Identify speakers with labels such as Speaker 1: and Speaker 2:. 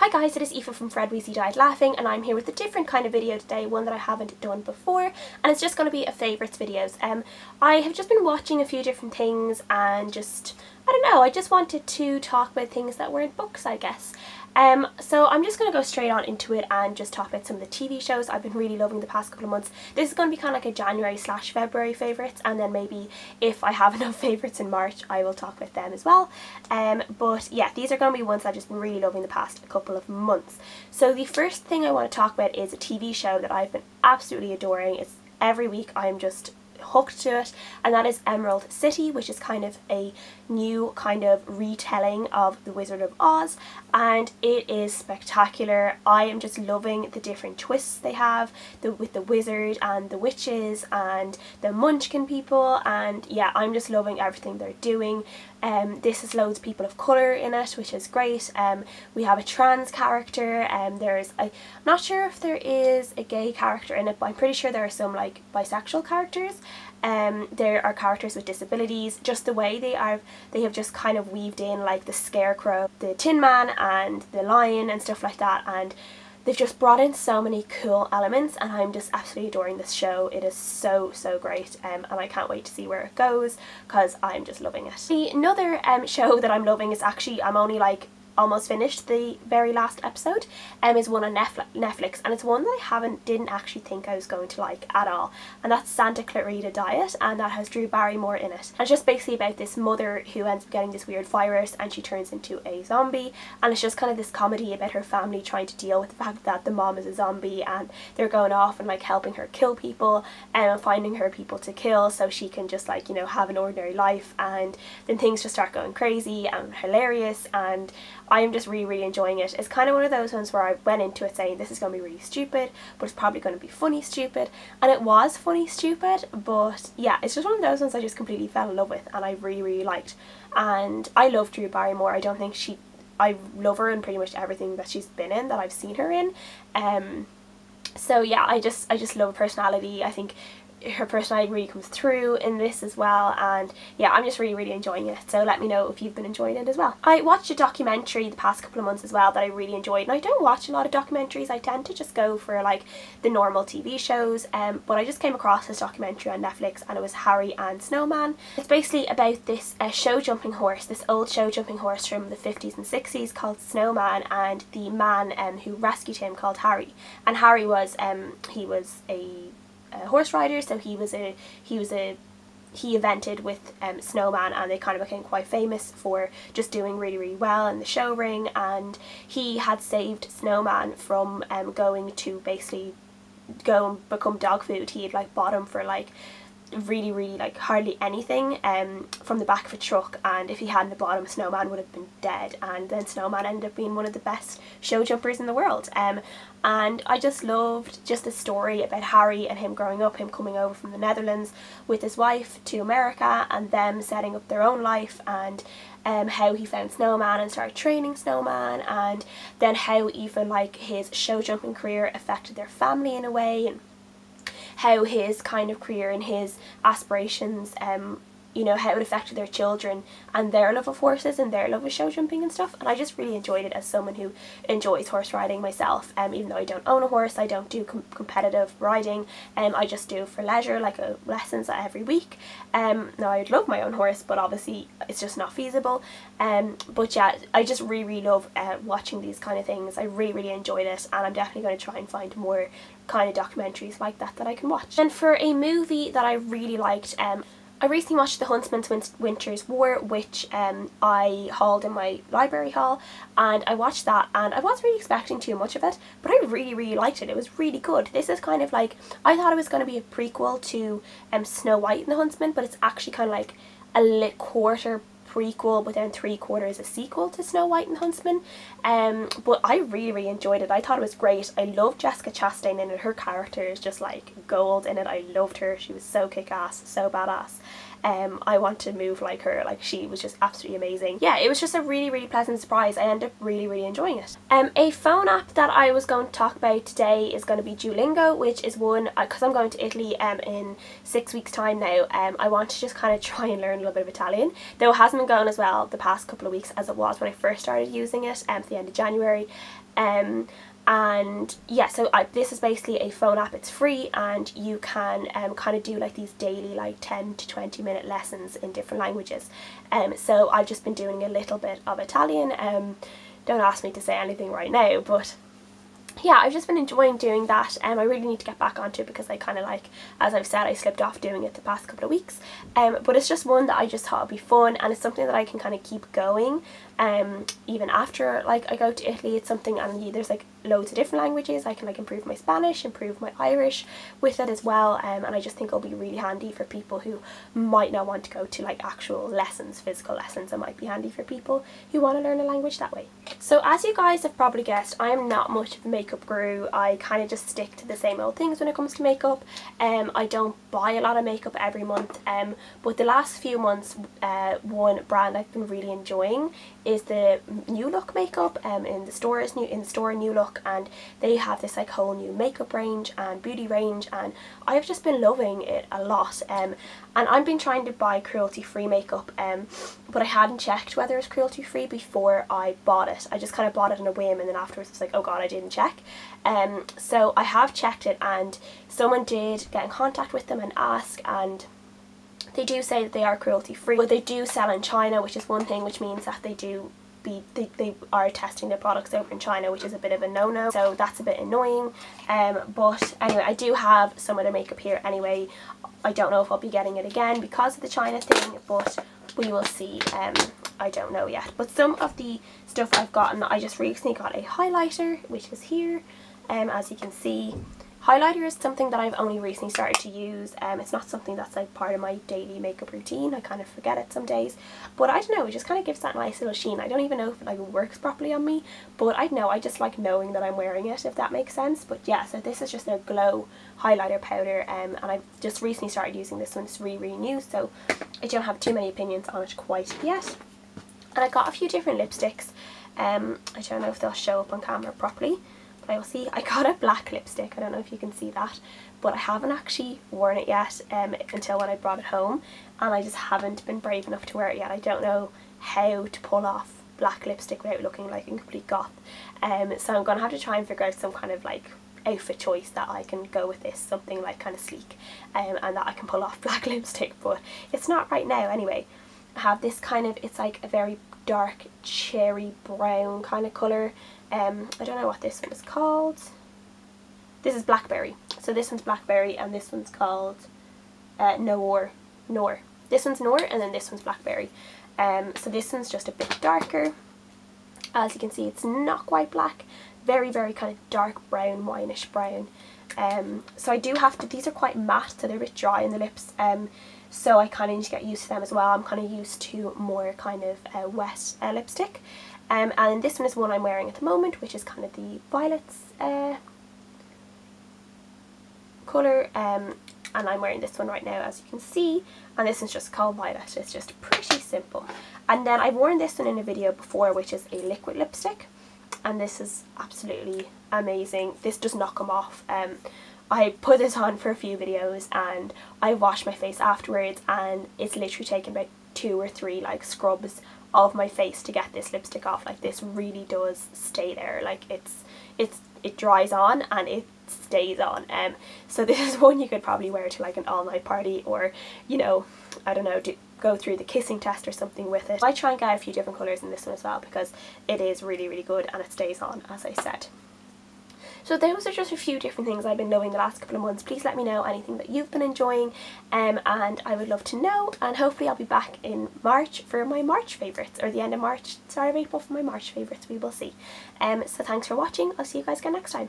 Speaker 1: Hi guys, it is Aoife from Fred Weasley Died Laughing and I'm here with a different kind of video today, one that I haven't done before and it's just going to be a favourites videos. Um, I have just been watching a few different things and just, I don't know, I just wanted to talk about things that were in books I guess. Um, so I'm just going to go straight on into it and just talk about some of the TV shows I've been really loving the past couple of months. This is going to be kind of like a January slash February favourites and then maybe if I have enough favourites in March I will talk about them as well. Um, but yeah, these are going to be ones I've just been really loving the past couple of months. So the first thing I want to talk about is a TV show that I've been absolutely adoring. It's every week I'm just hooked to it and that is Emerald City which is kind of a new kind of retelling of The Wizard of Oz and it is spectacular. I am just loving the different twists they have the, with the wizard and the witches and the munchkin people and yeah I'm just loving everything they're doing. Um, this has loads of people of colour in it which is great. Um, we have a trans character and um, there's a, I'm not sure if there is a gay character in it but I'm pretty sure there are some like bisexual characters um, there are characters with disabilities, just the way they are, they have just kind of weaved in like the scarecrow, the tin man and the lion and stuff like that and they've just brought in so many cool elements and I'm just absolutely adoring this show. It is so so great um, and I can't wait to see where it goes because I'm just loving it. The another um, show that I'm loving is actually, I'm only like almost finished the very last episode um, is one on Netflix and it's one that I haven't didn't actually think I was going to like at all and that's Santa Clarita Diet and that has Drew Barrymore in it. And it's just basically about this mother who ends up getting this weird virus and she turns into a zombie and it's just kind of this comedy about her family trying to deal with the fact that the mom is a zombie and they're going off and like helping her kill people and finding her people to kill so she can just like you know have an ordinary life and then things just start going crazy and hilarious and I am just really really enjoying it. It's kind of one of those ones where I went into it saying this is going to be really stupid but it's probably going to be funny stupid and it was funny stupid but yeah it's just one of those ones I just completely fell in love with and I really really liked and I love Drew Barrymore. I don't think she I love her in pretty much everything that she's been in that I've seen her in. Um, so yeah, I just I just love her personality. I think her personality really comes through in this as well and yeah I'm just really really enjoying it so let me know if you've been enjoying it as well. I watched a documentary the past couple of months as well that I really enjoyed and I don't watch a lot of documentaries I tend to just go for like the normal TV shows um, but I just came across this documentary on Netflix and it was Harry and Snowman. It's basically about this uh, show jumping horse, this old show jumping horse from the 50s and 60s called Snowman and the man um, who rescued him called Harry and Harry was um, he was a a horse rider so he was a he was a he evented with um, Snowman and they kind of became quite famous for just doing really really well in the show ring and he had saved Snowman from um, going to basically go and become dog food. He had like bought him for like really really like hardly anything um from the back of a truck and if he hadn't bought him snowman would have been dead and then snowman ended up being one of the best show jumpers in the world. Um and I just loved just the story about Harry and him growing up him coming over from the Netherlands with his wife to America and them setting up their own life and um, how he found Snowman and started training Snowman and then how even like his show jumping career affected their family in a way and how his kind of career and his aspirations um, you know, how it affected their children and their love of horses and their love of show jumping and stuff. And I just really enjoyed it as someone who enjoys horse riding myself. Um, even though I don't own a horse, I don't do com competitive riding. Um, I just do for leisure, like a uh, lessons every week. Um, now I'd love my own horse, but obviously it's just not feasible. Um, but yeah, I just really, really love uh, watching these kind of things. I really, really enjoyed it, and I'm definitely going to try and find more kind of documentaries like that that I can watch. And for a movie that I really liked, um, I recently watched The Huntsman's Winter's War which um, I hauled in my library haul and I watched that and I wasn't really expecting too much of it but I really really liked it. It was really good. This is kind of like, I thought it was going to be a prequel to um, Snow White and the Huntsman but it's actually kind of like a quarter prequel but then three quarters a sequel to Snow White and the Huntsman um, but I really really enjoyed it I thought it was great I loved Jessica Chastain in it her character is just like gold in it I loved her she was so kick-ass so badass Um, I want to move like her. Like she was just absolutely amazing. Yeah, it was just a really really pleasant surprise. I ended up really really enjoying it. Um, a phone app that I was going to talk about today is going to be Duolingo, which is one because uh, I'm going to Italy um in six weeks time now. Um, I want to just kind of try and learn a little bit of Italian. Though it hasn't been going as well the past couple of weeks as it was when I first started using it um, at the end of January. Um, and yeah so I, this is basically a phone app. It's free and you can um, kind of do like these daily like 10 to 20 minute lessons in different languages. Um, so I've just been doing a little bit of Italian. Um, don't ask me to say anything right now but yeah, I've just been enjoying doing that and um, I really need to get back onto it because I kind of like, as I've said, I slipped off doing it the past couple of weeks. Um, but it's just one that I just thought would be fun and it's something that I can kind of keep going um, even after like I go to Italy. It's something and there's like loads of different languages. I can like improve my Spanish, improve my Irish with it as well um, and I just think it'll be really handy for people who might not want to go to like actual lessons, physical lessons. It might be handy for people who want to learn a language that way. So as you guys have probably guessed, I am not much of a makeup guru. I kind of just stick to the same old things when it comes to makeup. Um, I don't buy a lot of makeup every month um, but the last few months uh, one brand I've been really enjoying is the New Look makeup um, in the store. stores new in the store New Look and they have this like whole new makeup range and beauty range and I've just been loving it a lot um, and I've been trying to buy cruelty free makeup um, but I hadn't checked whether it's cruelty free before I bought it I just kind of bought it on a whim and then afterwards it's like oh god I didn't check um, so I have checked it and someone did get in contact with them and ask and they do say that they are cruelty free, but they do sell in China, which is one thing, which means that they do be they, they are testing their products over in China, which is a bit of a no-no. So that's a bit annoying. Um, but anyway, I do have some of their makeup here anyway. I don't know if I'll be getting it again because of the China thing, but we will see. Um, I don't know yet. But some of the stuff I've gotten, I just recently got a highlighter, which is here, um, as you can see. Highlighter is something that I've only recently started to use. Um, it's not something that's like part of my daily makeup routine. I kind of forget it some days. But I don't know, it just kind of gives that nice little sheen. I don't even know if it like works properly on me. But I know, I just like knowing that I'm wearing it, if that makes sense. But yeah, so this is just a glow highlighter powder. Um, and I've just recently started using this one. It's really, really new. So I don't have too many opinions on it quite yet. And I got a few different lipsticks. Um, I don't know if they'll show up on camera properly. I'll see. I got a black lipstick, I don't know if you can see that, but I haven't actually worn it yet um, until when I brought it home and I just haven't been brave enough to wear it yet. I don't know how to pull off black lipstick without looking like a complete goth. Um, so I'm going to have to try and figure out some kind of like outfit choice that I can go with this, something like kind of sleek um, and that I can pull off black lipstick, but it's not right now anyway. I have this kind of, it's like a very dark cherry brown kind of colour um, I don't know what this one is called. This is Blackberry. So this one's Blackberry and this one's called uh, Noor. Noor. This one's Noor and then this one's Blackberry. Um, so this one's just a bit darker. As you can see it's not quite black. Very, very kind of dark brown, wineish brown. Um, so I do have to, these are quite matte so they're a bit dry in the lips. Um, so I kind of need to get used to them as well. I'm kind of used to more kind of uh, wet uh, lipstick. Um, and this one is one I'm wearing at the moment, which is kind of the violets uh, colour. Um, and I'm wearing this one right now, as you can see. And this is just called Violet. It's just pretty simple. And then I've worn this one in a video before, which is a liquid lipstick. And this is absolutely amazing. This does not come off. Um, I put this on for a few videos and I wash my face afterwards and it's literally taken about two or three like scrubs of my face to get this lipstick off. Like this really does stay there. Like it's it's it dries on and it stays on. Um so this is one you could probably wear to like an all-night party or you know I don't know do, go through the kissing test or something with it. I try and get a few different colours in this one as well because it is really really good and it stays on as I said so those are just a few different things I've been loving the last couple of months. Please let me know anything that you've been enjoying um, and I would love to know and hopefully I'll be back in March for my March favourites or the end of March, sorry April for my March favourites. We will see. Um, so thanks for watching. I'll see you guys again next time.